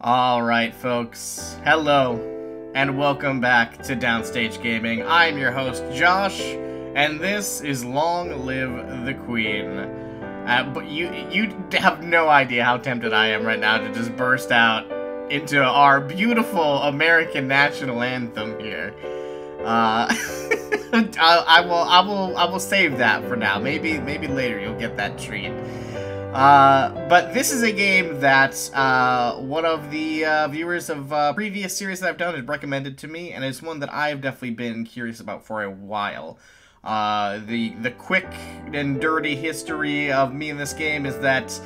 Alright, folks. Hello, and welcome back to Downstage Gaming. I'm your host, Josh, and this is Long Live the Queen. Uh, but you you have no idea how tempted I am right now to just burst out into our beautiful American national anthem here. Uh, I, I will I will I will save that for now. Maybe maybe later you'll get that treat. Uh, but this is a game that uh, one of the uh, viewers of uh, previous series that I've done had recommended to me, and it's one that I've definitely been curious about for a while. Uh, the the quick and dirty history of me in this game is that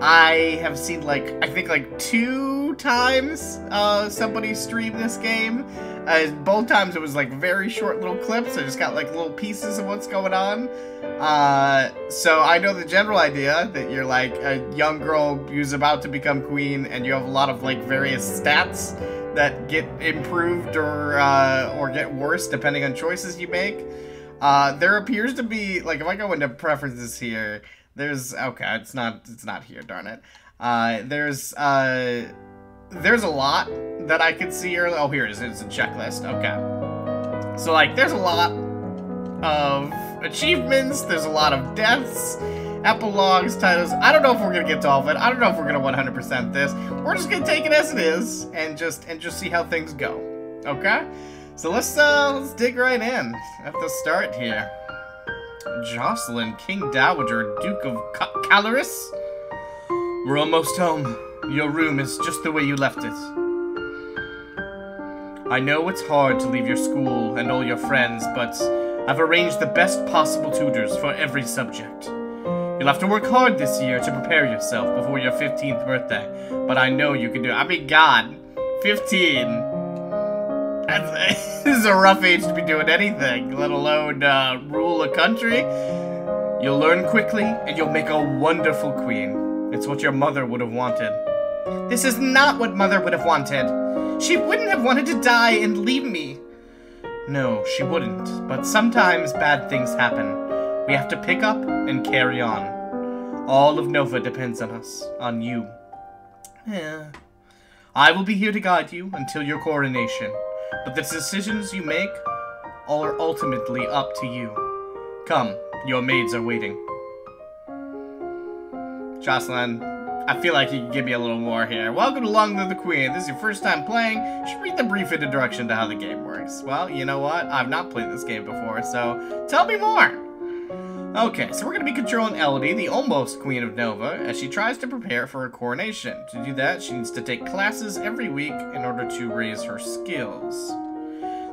I have seen like I think like two times uh, somebody stream this game. Uh, both times it was like very short little clips. I just got like little pieces of what's going on. Uh, so I know the general idea that you're like a young girl who's about to become queen, and you have a lot of like various stats that get improved or uh, or get worse depending on choices you make. Uh, there appears to be like if I go into preferences here, there's okay, it's not it's not here, darn it. Uh, there's uh, there's a lot that I could see earlier. Oh, here it is. It's a checklist. Okay. So like, there's a lot of achievements. There's a lot of deaths, epilogues, titles. I don't know if we're gonna get to all of it. I don't know if we're gonna 100% this. We're just gonna take it as it is and just and just see how things go. Okay. So let's uh let's dig right in at the start here. Joslyn, King Dowager, Duke of Caloris. We're almost home. Your room is just the way you left it. I know it's hard to leave your school and all your friends, but I've arranged the best possible tutors for every subject. You'll have to work hard this year to prepare yourself before your 15th birthday, but I know you can do it. I mean, God, 15. That's, this is a rough age to be doing anything, let alone uh, rule a country. You'll learn quickly, and you'll make a wonderful queen. It's what your mother would have wanted. This is not what Mother would have wanted. She wouldn't have wanted to die and leave me. No, she wouldn't, but sometimes bad things happen. We have to pick up and carry on. All of Nova depends on us, on you. Yeah. I will be here to guide you until your coronation, but the decisions you make all are ultimately up to you. Come, your maids are waiting. Joslyn, I feel like you can give me a little more here. Welcome to Long Live the Queen. This is your first time playing. You should read the brief introduction to how the game works. Well, you know what? I've not played this game before, so tell me more. Okay, so we're going to be controlling Elodie, the almost Queen of Nova, as she tries to prepare for her coronation. To do that, she needs to take classes every week in order to raise her skills.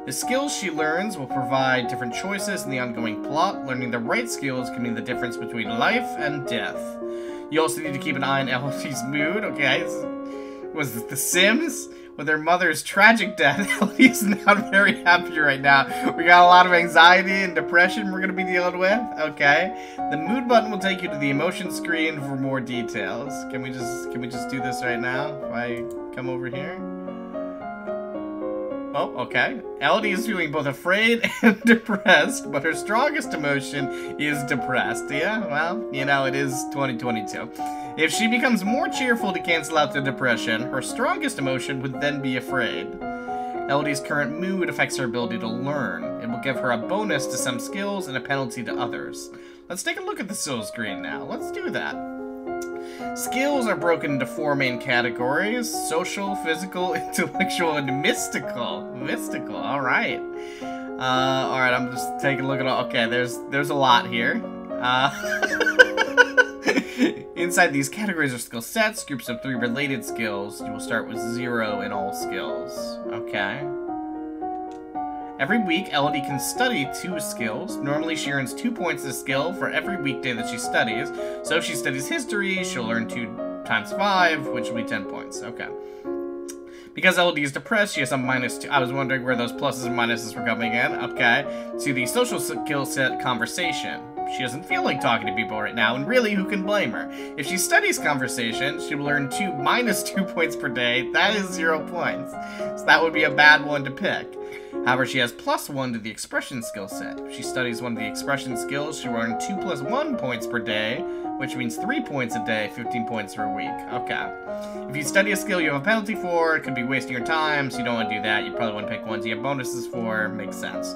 The skills she learns will provide different choices in the ongoing plot. Learning the right skills can mean the difference between life and death. You also need to keep an eye on Elodie's mood. Okay, was it The Sims? With their mother's tragic death, Elodie's not very happy right now. We got a lot of anxiety and depression we're going to be dealing with. Okay. The mood button will take you to the emotion screen for more details. Can we just can we just do this right now? If I come over here? Oh, okay. Elodie is feeling both afraid and depressed, but her strongest emotion is depressed. Yeah, well, you know, it is 2022. If she becomes more cheerful to cancel out the depression, her strongest emotion would then be afraid. Elodie's current mood affects her ability to learn. It will give her a bonus to some skills and a penalty to others. Let's take a look at the skill screen now. Let's do that. Skills are broken into four main categories social, physical, intellectual, and mystical. Mystical, alright. Uh, alright, I'm just taking a look at all. Okay, there's there's a lot here. Uh, inside these categories are skill sets, groups of three related skills. You will start with zero in all skills. Okay. Every week, Elodie can study two skills. Normally, she earns two points a skill for every weekday that she studies. So if she studies history, she'll earn two times five, which will be 10 points. Okay. Because Elodie is depressed, she has a minus two. I was wondering where those pluses and minuses were coming in. Okay. To the social skill set conversation. She doesn't feel like talking to people right now, and really, who can blame her? If she studies conversation, she will earn two minus two points per day. That is zero points. So that would be a bad one to pick. However, she has plus one to the expression skill set. If she studies one of the expression skills, she will earn two plus one points per day, which means 3 points a day, 15 points per week. Okay. If you study a skill you have a penalty for, it could be wasting your time, so you don't want to do that. You probably want to pick ones you have bonuses for, makes sense.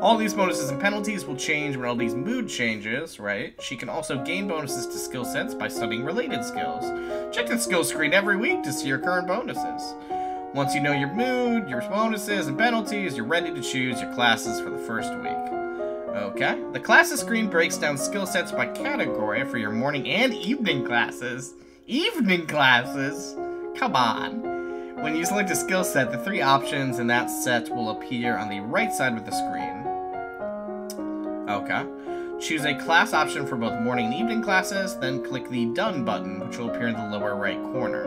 All these bonuses and penalties will change when all these mood changes, right? She can also gain bonuses to skill sets by studying related skills. Check the skill screen every week to see your current bonuses. Once you know your mood, your bonuses, and penalties, you're ready to choose your classes for the first week. Okay. The classes screen breaks down skill sets by category for your morning and evening classes. Evening classes? Come on. When you select a skill set, the three options in that set will appear on the right side of the screen. Okay. Choose a class option for both morning and evening classes, then click the Done button, which will appear in the lower right corner.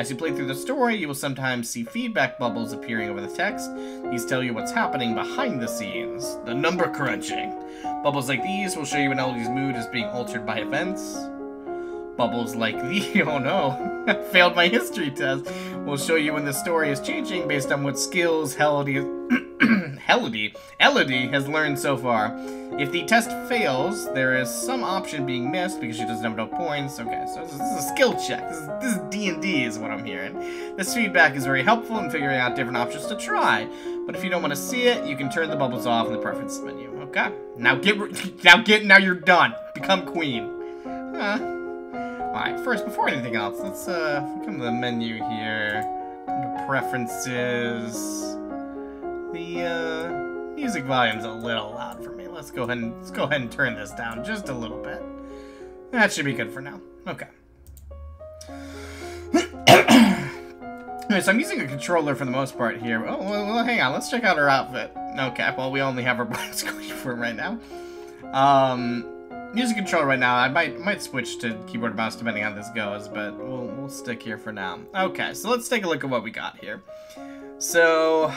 As you play through the story, you will sometimes see feedback bubbles appearing over the text. These tell you what's happening behind the scenes. The number crunching. Bubbles like these will show you when Elodie's mood is being altered by events. Bubbles like the oh no, failed my history test, We'll show you when the story is changing based on what skills Elodie Elodie, Elodie has learned so far. If the test fails, there is some option being missed because she doesn't have enough points. Okay, so this is a skill check. This is, this is D&D is what I'm hearing. This feedback is very helpful in figuring out different options to try. But if you don't want to see it, you can turn the bubbles off in the preferences menu. Okay? Now get, now get, now you're done. Become queen. Huh. Alright, first, before anything else, let's uh, come to the menu here. Come to preferences. The uh, music volume's a little loud for me. Let's go ahead and let's go ahead and turn this down just a little bit. That should be good for now. Okay. Alright, so I'm using a controller for the most part here. Oh, well, well, hang on. Let's check out her outfit. Okay, well, we only have her black for right now. Um, using controller right now. I might might switch to keyboard mouse depending on how this goes, but we'll, we'll stick here for now. Okay, so let's take a look at what we got here. So,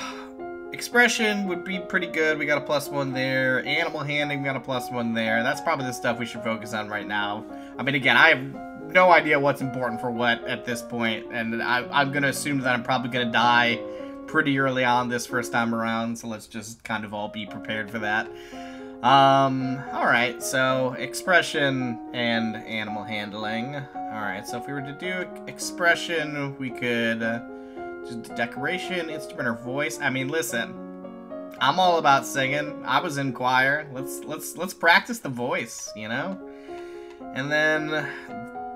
Expression would be pretty good. We got a plus one there. Animal handling, we got a plus one there. That's probably the stuff we should focus on right now. I mean, again, I have no idea what's important for what at this point, and I, I'm going to assume that I'm probably going to die pretty early on this first time around, so let's just kind of all be prepared for that. Um, alright, so expression and animal handling. Alright, so if we were to do expression, we could... Uh, just decoration, instrument, or voice. I mean, listen, I'm all about singing. I was in choir. Let's let's let's practice the voice, you know. And then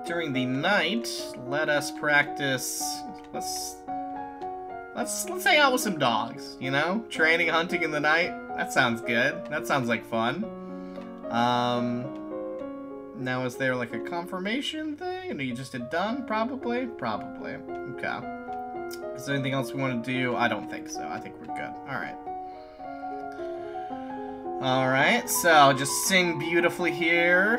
during the night, let us practice. Let's let's let's hang out with some dogs. You know, training, hunting in the night. That sounds good. That sounds like fun. Um. Now, is there like a confirmation thing? And you just did done? Probably? Probably. Okay. Is there anything else we want to do? I don't think so. I think we're good. Alright. Alright, so just sing beautifully here.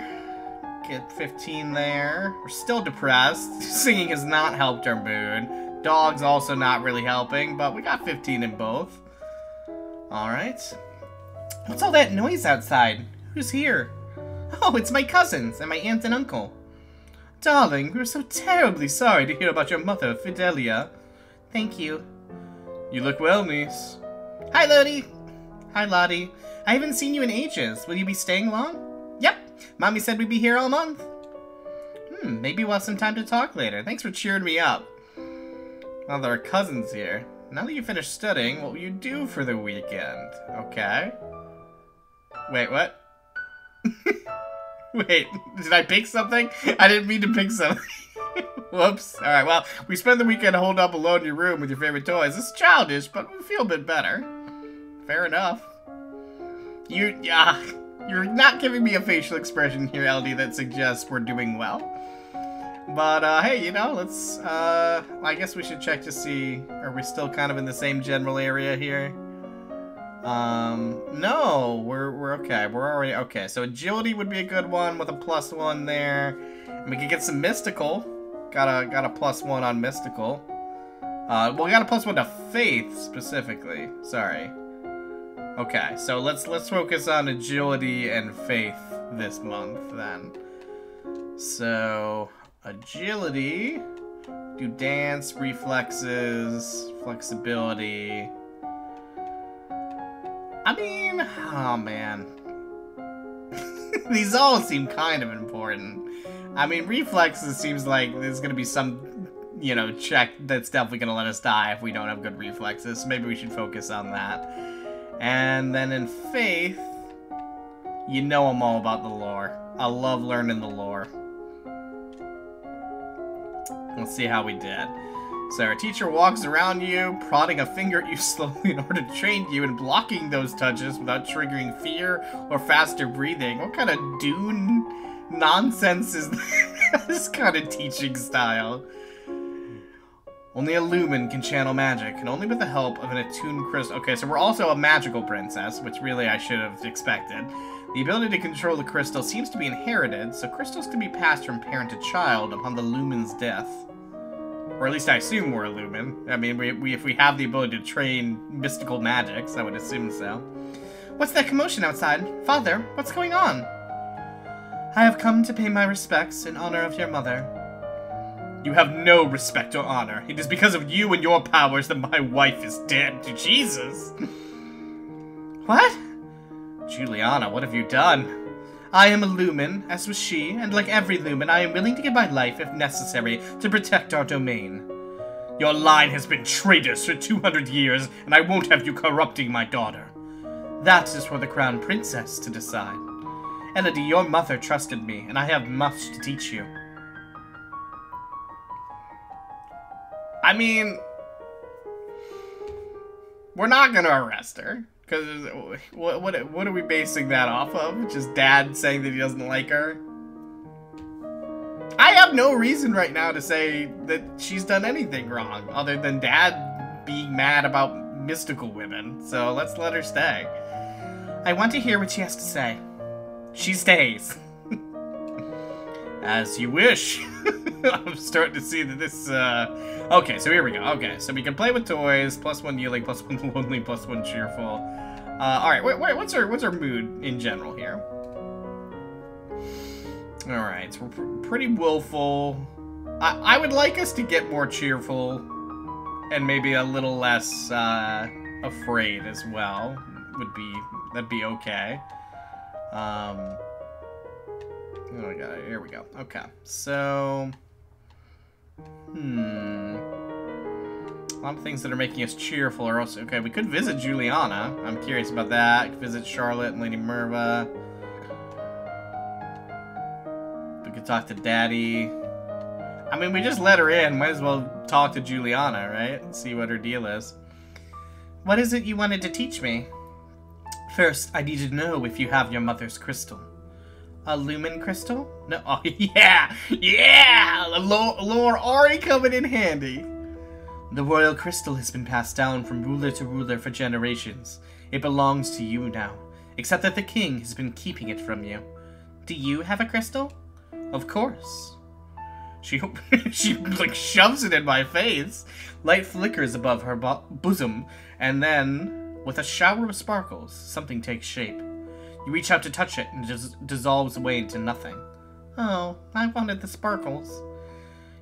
Get 15 there. We're still depressed. Singing has not helped our mood. Dog's also not really helping, but we got 15 in both. Alright. What's all that noise outside? Who's here? Oh, it's my cousins and my aunt and uncle. Darling, we're so terribly sorry to hear about your mother, Fidelia. Thank you. You look well, niece. Hi, Lodi. Hi, Lottie. I haven't seen you in ages. Will you be staying long? Yep. Mommy said we'd be here all month. Hmm, maybe we'll have some time to talk later. Thanks for cheering me up. Well, there are cousins here. Now that you finished studying, what will you do for the weekend? Okay. Wait, what? Wait, did I pick something? I didn't mean to pick something. Whoops. Alright, well, we spend the weekend holed up alone in your room with your favorite toys. It's childish, but we feel a bit better. Fair enough. You, yeah, you're not giving me a facial expression here, LD, that suggests we're doing well. But, uh, hey, you know, let's, uh, I guess we should check to see, are we still kind of in the same general area here? Um, no, we're, we're okay. We're already, okay. So agility would be a good one with a plus one there. And we could get some mystical. Got a got a plus one on mystical. Uh, well, we got a plus one to faith specifically. Sorry. Okay, so let's let's focus on agility and faith this month then. So agility, do dance, reflexes, flexibility. I mean, oh man. these all seem kind of important. I mean, reflexes seems like there's gonna be some, you know, check that's definitely gonna let us die if we don't have good reflexes. So maybe we should focus on that. And then in faith, you know I'm all about the lore. I love learning the lore. Let's see how we did. So our teacher walks around you, prodding a finger at you slowly in order to train you and blocking those touches without triggering fear or faster breathing. What kind of Dune nonsense is this kind of teaching style? Only a Lumen can channel magic, and only with the help of an attuned crystal. Okay, so we're also a magical princess, which really I should have expected. The ability to control the crystal seems to be inherited, so crystals can be passed from parent to child upon the Lumen's death. Or at least I assume we're a Lumen. I mean, we, we, if we have the ability to train mystical magics, I would assume so. What's that commotion outside? Father, what's going on? I have come to pay my respects in honor of your mother. You have no respect or honor. It is because of you and your powers that my wife is dead. To Jesus! what? Juliana, what have you done? I am a Lumen, as was she, and like every Lumen, I am willing to give my life if necessary to protect our domain. Your line has been traitors for 200 years, and I won't have you corrupting my daughter. That is for the Crown Princess to decide. Elodie, your mother trusted me, and I have much to teach you. I mean, we're not gonna arrest her. Because what, what, what are we basing that off of? Just dad saying that he doesn't like her? I have no reason right now to say that she's done anything wrong, other than dad being mad about mystical women. So let's let her stay. I want to hear what she has to say. She stays. As you wish. I'm starting to see that this, uh... Okay, so here we go. Okay, so we can play with toys, plus one yielding, plus one lonely, plus one cheerful. Uh, all right, wait, wait, what's our what's our mood in general here? All right, so we're pr pretty willful. I, I would like us to get more cheerful and maybe a little less uh, afraid as well. Would be that'd be okay. Um, oh here we go. Okay, so hmm. A lot of things that are making us cheerful are also... Okay, we could visit Juliana. I'm curious about that. Visit Charlotte and Lady Merva. We could talk to Daddy. I mean, we just let her in. Might as well talk to Juliana, right? See what her deal is. What is it you wanted to teach me? First, I need to know if you have your mother's crystal. A lumen crystal? No. Oh, yeah! Yeah! Lore already coming in handy. The royal crystal has been passed down from ruler to ruler for generations. It belongs to you now, except that the king has been keeping it from you. Do you have a crystal? Of course. She she like shoves it in my face. Light flickers above her bo bosom, and then, with a shower of sparkles, something takes shape. You reach out to touch it, and it dis dissolves away into nothing. Oh, I wanted the sparkles.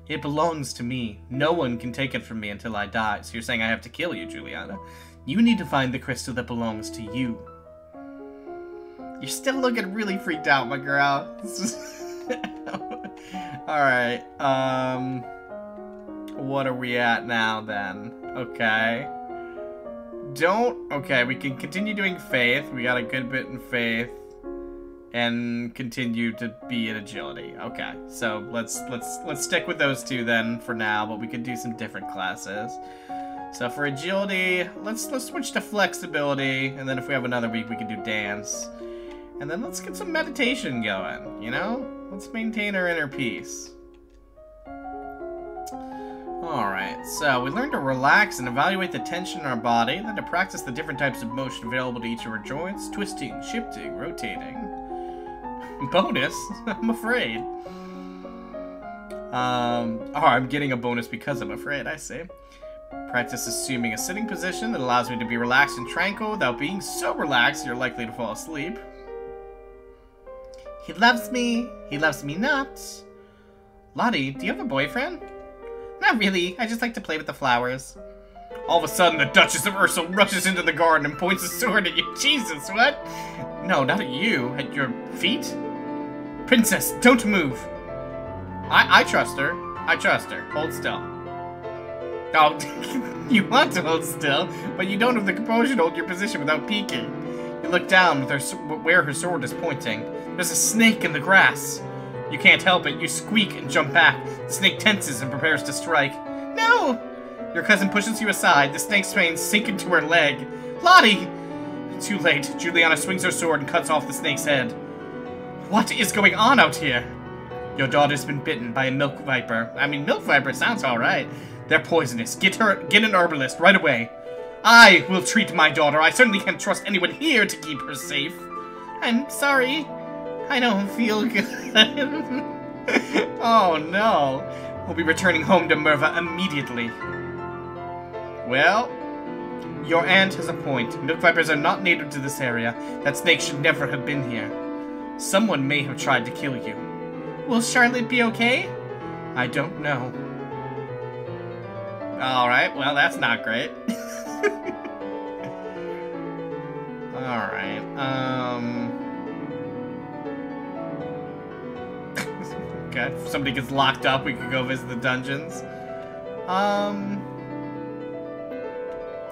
It belongs to me. No one can take it from me until I die. So you're saying I have to kill you, Juliana. You need to find the crystal that belongs to you. You're still looking really freaked out, my girl. Alright, um... What are we at now, then? Okay. Don't... Okay, we can continue doing faith. We got a good bit in faith and continue to be in agility. Okay, so let's let's let's stick with those two then for now, but we could do some different classes. So for agility, let's let's switch to flexibility, and then if we have another week, we can do dance. And then let's get some meditation going, you know? Let's maintain our inner peace. Alright, so we learn to relax and evaluate the tension in our body, then to practice the different types of motion available to each of our joints, twisting, shifting, rotating. Bonus? I'm afraid. Um, oh, I'm getting a bonus because I'm afraid, I see. Practice assuming a sitting position that allows me to be relaxed and tranquil without being so relaxed you're likely to fall asleep. He loves me. He loves me not. Lottie, do you have a boyfriend? Not really. I just like to play with the flowers. All of a sudden, the Duchess of Ursul rushes into the garden and points a sword at you. Jesus, what? No, not at you. At your feet? Princess, don't move. I, I trust her. I trust her. Hold still. Oh, you want to hold still, but you don't have the composure to hold your position without peeking. You look down her, where her sword is pointing. There's a snake in the grass. You can't help it. You squeak and jump back. The snake tenses and prepares to strike. No! Your cousin pushes you aside. The snake's fangs sink into her leg. Lottie! Too late. Juliana swings her sword and cuts off the snake's head. What is going on out here? Your daughter's been bitten by a milk viper. I mean, milk viper sounds alright. They're poisonous. Get her, get an herbalist right away. I will treat my daughter. I certainly can't trust anyone here to keep her safe. I'm sorry. I don't feel good. oh no. We'll be returning home to Merva immediately. Well, your aunt has a point. Milk vipers are not native to this area. That snake should never have been here. Someone may have tried to kill you. Will Charlotte be okay? I don't know. Alright, well that's not great. Alright, um... okay, if somebody gets locked up, we could go visit the dungeons. Um...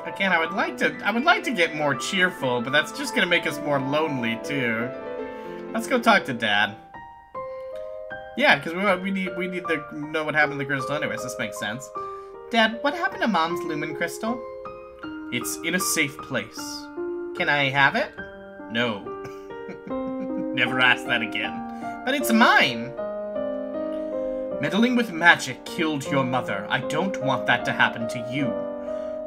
Again, I would like to, I would like to get more cheerful, but that's just gonna make us more lonely, too. Let's go talk to Dad. Yeah, because we, we need we need to know what happened to the crystal anyways. This makes sense. Dad, what happened to Mom's lumen crystal? It's in a safe place. Can I have it? No. Never ask that again. But it's mine! Meddling with magic killed your mother. I don't want that to happen to you.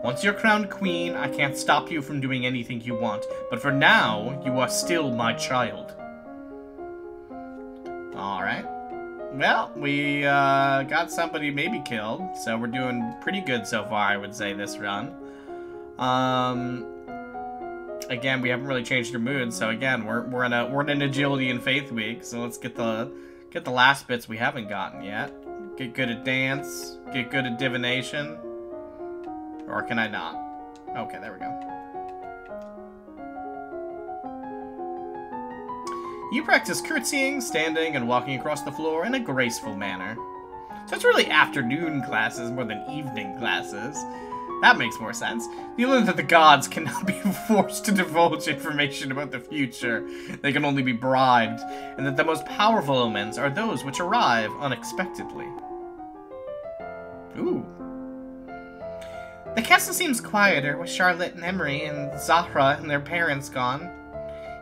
Once you're crowned queen, I can't stop you from doing anything you want. But for now, you are still my child. Alright. Well, we uh, got somebody maybe killed, so we're doing pretty good so far, I would say, this run. Um, again, we haven't really changed our mood, so again, we're we're in a we're in an agility and faith week, so let's get the get the last bits we haven't gotten yet. Get good at dance, get good at divination, or can I not? Okay, there we go. You practice curtsying, standing, and walking across the floor in a graceful manner. So it's really afternoon classes more than evening classes. That makes more sense. You learn that the gods cannot be forced to divulge information about the future. They can only be bribed, and that the most powerful omens are those which arrive unexpectedly. Ooh. The castle seems quieter with Charlotte and Emery and Zahra and their parents gone.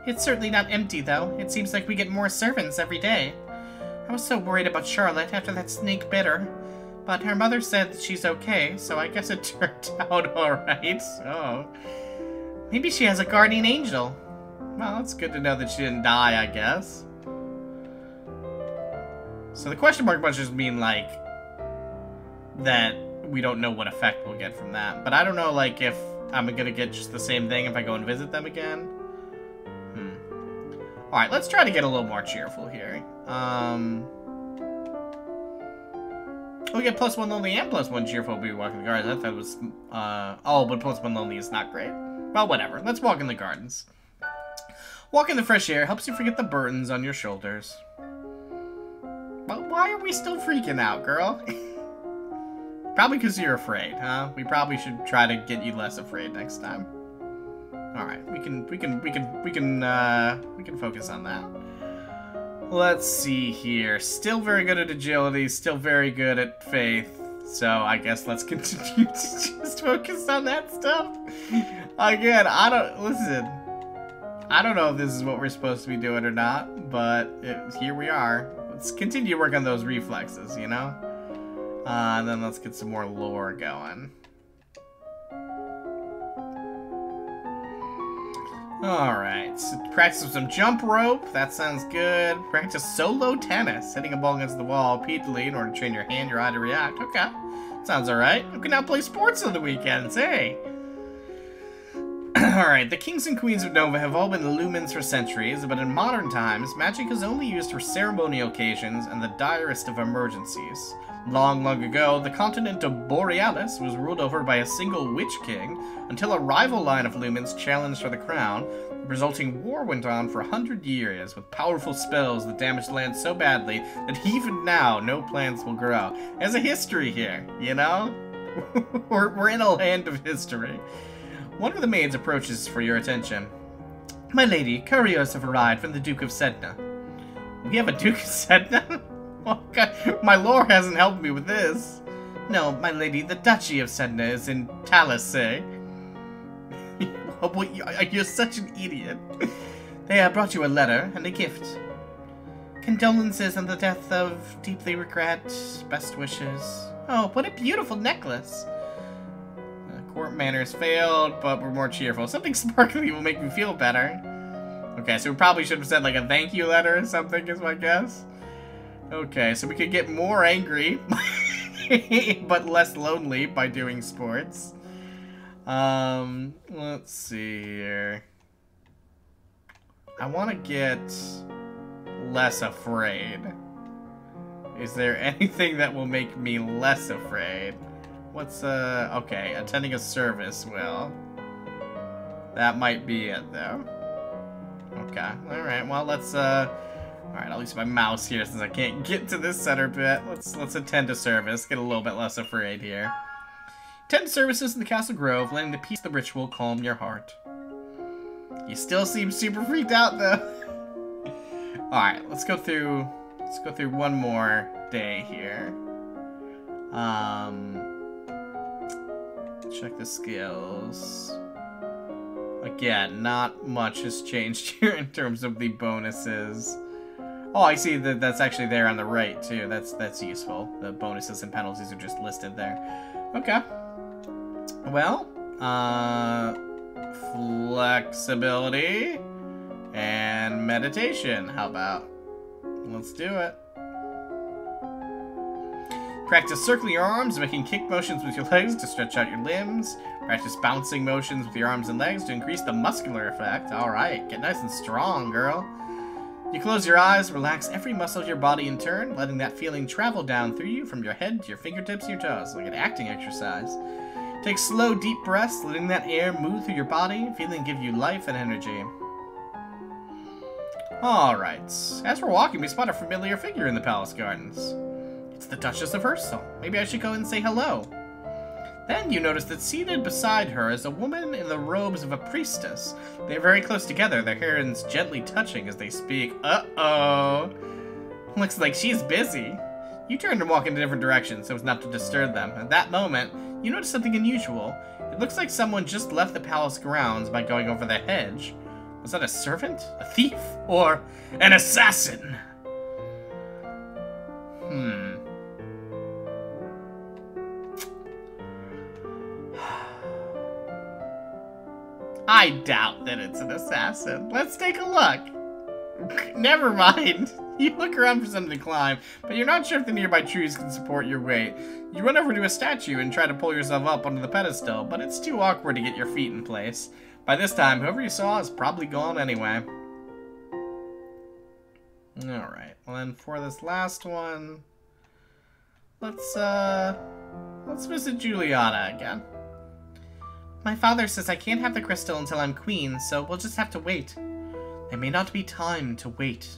It's certainly not empty, though. It seems like we get more servants every day. I was so worried about Charlotte after that snake bit her. But her mother said she's okay, so I guess it turned out alright. Oh. Maybe she has a guardian angel. Well, it's good to know that she didn't die, I guess. So the question mark must just mean, like, that we don't know what effect we'll get from that. But I don't know, like, if I'm gonna get just the same thing if I go and visit them again. Hmm. Alright, let's try to get a little more cheerful here. Um... We get plus one lonely and plus one cheerful be walking the gardens. I thought it was, uh, oh, but plus one lonely is not great. Well, whatever. Let's walk in the gardens. Walk in the fresh air helps you forget the burdens on your shoulders. But why are we still freaking out, girl? probably because you're afraid, huh? We probably should try to get you less afraid next time. Alright, we can, we can, we can, we can, uh, we can focus on that. Let's see here. Still very good at agility, still very good at faith. So I guess let's continue to just focus on that stuff. Again, I don't, listen. I don't know if this is what we're supposed to be doing or not, but it, here we are. Let's continue to work on those reflexes, you know? Uh, and then let's get some more lore going. Alright, so practice some jump rope, that sounds good. Practice solo tennis, hitting a ball against the wall repeatedly in order to train your hand, your eye to react. Okay, sounds alright. You can now play sports on the weekends, hey! Alright, the kings and queens of Nova have all been lumens for centuries, but in modern times, magic is only used for ceremonial occasions and the direst of emergencies. Long, long ago, the continent of Borealis was ruled over by a single witch king until a rival line of lumens challenged for the crown. The resulting war went on for a hundred years with powerful spells that damaged land so badly that even now no plants will grow. There's a history here, you know? we're, we're in a land of history. One of the maids approaches for your attention. My lady, couriers have arrived from the Duke of Sedna. We have a Duke of Sedna? Oh, My lore hasn't helped me with this. No, my lady, the Duchy of Sedna is in Talise. Oh, you're such an idiot. They have brought you a letter and a gift. Condolences on the death of deeply regret, best wishes. Oh, what a beautiful necklace. Court manners failed, but we're more cheerful. Something sparkly will make me feel better. Okay, so we probably should have said like a thank you letter or something is my guess. Okay, so we could get more angry, but less lonely by doing sports. Um, let's see here. I want to get less afraid. Is there anything that will make me less afraid? What's, uh, okay, attending a service will. That might be it, though. Okay, alright, well, let's, uh, Alright, I'll use my mouse here since I can't get to this center bit. Let's let's attend a service, get a little bit less afraid here. Attend services in the Castle Grove, letting the peace of the ritual calm your heart. You still seem super freaked out though. Alright, let's go through let's go through one more day here. Um check the skills. Again, not much has changed here in terms of the bonuses. Oh, I see that that's actually there on the right, too. That's that's useful. The bonuses and penalties are just listed there. Okay. Well, uh, flexibility and meditation. How about? Let's do it. Practice circling your arms, making kick motions with your legs to stretch out your limbs. Practice bouncing motions with your arms and legs to increase the muscular effect. Alright, get nice and strong, girl. You close your eyes, relax every muscle of your body in turn, letting that feeling travel down through you from your head to your fingertips and your toes, like an acting exercise. Take slow, deep breaths, letting that air move through your body, feeling give you life and energy. Alright, as we're walking, we spot a familiar figure in the palace gardens. It's the Duchess of Herstal. Maybe I should go and say hello. Then you notice that seated beside her is a woman in the robes of a priestess. They are very close together, their hands gently touching as they speak. Uh-oh. Looks like she's busy. You turn and walk in a different direction so as not to disturb them. At that moment, you notice something unusual. It looks like someone just left the palace grounds by going over the hedge. Was that a servant? A thief? Or an assassin? I doubt that it's an assassin. Let's take a look. Never mind. You look around for something to climb, but you're not sure if the nearby trees can support your weight. You run over to a statue and try to pull yourself up onto the pedestal, but it's too awkward to get your feet in place. By this time, whoever you saw is probably gone anyway. Alright, well then for this last one, let's, uh, let's visit Juliana again. My father says I can't have the crystal until I'm queen, so we'll just have to wait. There may not be time to wait.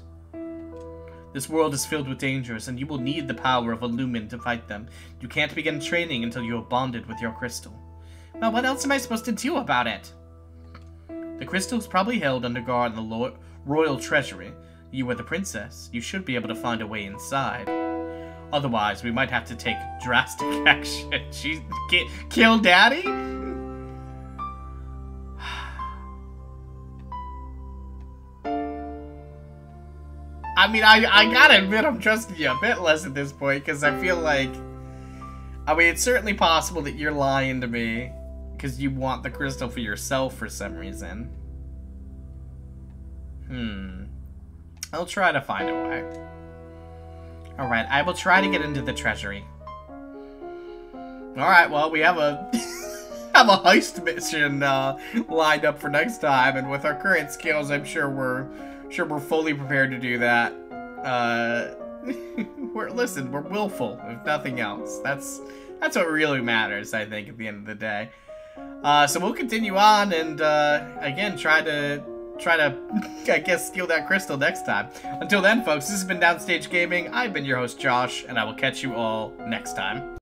This world is filled with dangers, and you will need the power of a lumen to fight them. You can't begin training until you are bonded with your crystal. Well, what else am I supposed to do about it? The crystal is probably held under guard in the lo royal treasury. You are the princess. You should be able to find a way inside. Otherwise, we might have to take drastic action. She kill daddy? I mean, I, I gotta admit I'm trusting you a bit less at this point, because I feel like... I mean, it's certainly possible that you're lying to me, because you want the crystal for yourself for some reason. Hmm. I'll try to find a way. Alright, I will try to get into the treasury. Alright, well, we have a... have a heist mission uh, lined up for next time, and with our current skills, I'm sure we're sure we're fully prepared to do that. Uh, we're listen, we're willful, if nothing else. That's that's what really matters, I think, at the end of the day. Uh, so we'll continue on and uh, again try to try to I guess steal that crystal next time. Until then, folks, this has been Downstage Gaming. I've been your host Josh, and I will catch you all next time.